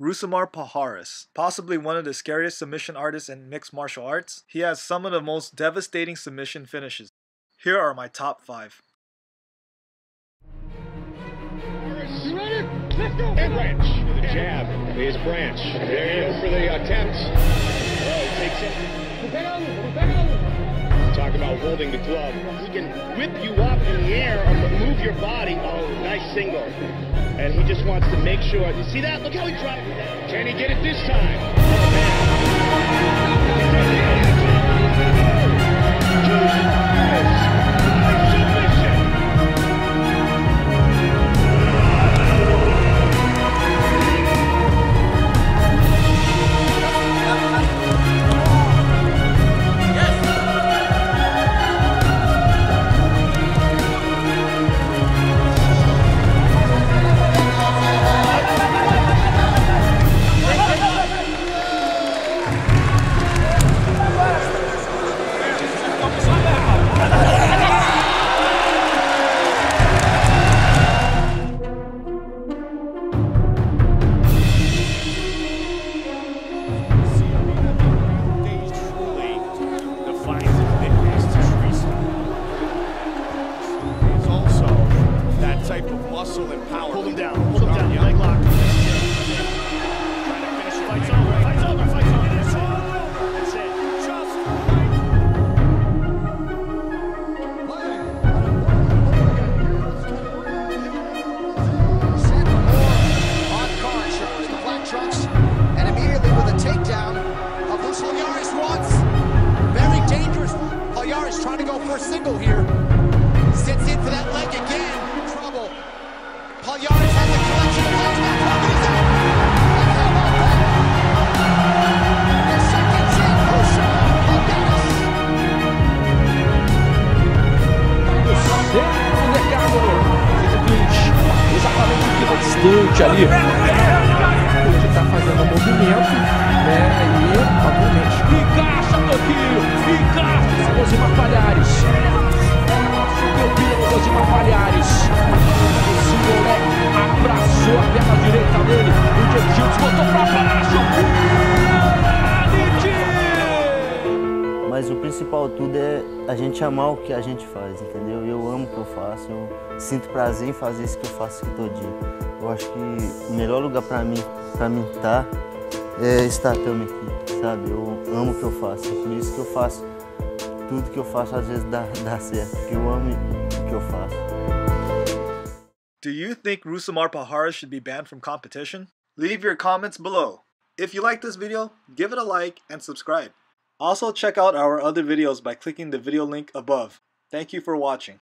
Rousimar Palhares, possibly one of the scariest submission artists in mixed martial arts, he has some of the most devastating submission finishes. Here are my top 5. You ready? Let's go! And Branch. The jab. Here's Branch. There he is for the attempt. Oh, takes it. Talk about holding the glove. He can whip you up in the air or move your body. Oh, nice single. And he just wants to make sure. You see that? Look how he dropped. Can he get it this time? Oh, He's power. Hold him down. Hold him down. Leg lock. Fight's over. Over. That's it. Just on the black trucks, and immediately with a takedown of who Palhares wants. Very dangerous. Palhares trying to go for a single here. O que bastante ali. Ele está fazendo o movimento, né? E, obviamente, principal tudo é a gente amar o que a gente faz, entendeu? Eu amo o que eu faço, eu sinto prazer em fazer isso que eu faço todo dia. Eu acho que o melhor lugar para mim, para mim estar, é estar também aqui, sabe? Eu amo o que eu faço, é por isso que eu faço tudo que eu faço às vezes dá, dá certo, porque eu amo o que eu faço. Do you think Rousimar Palhares should be banned from competition? Leave your comments below. If you like this video, give it a like and subscribe. Also check out our other videos by clicking the video link above. Thank you for watching.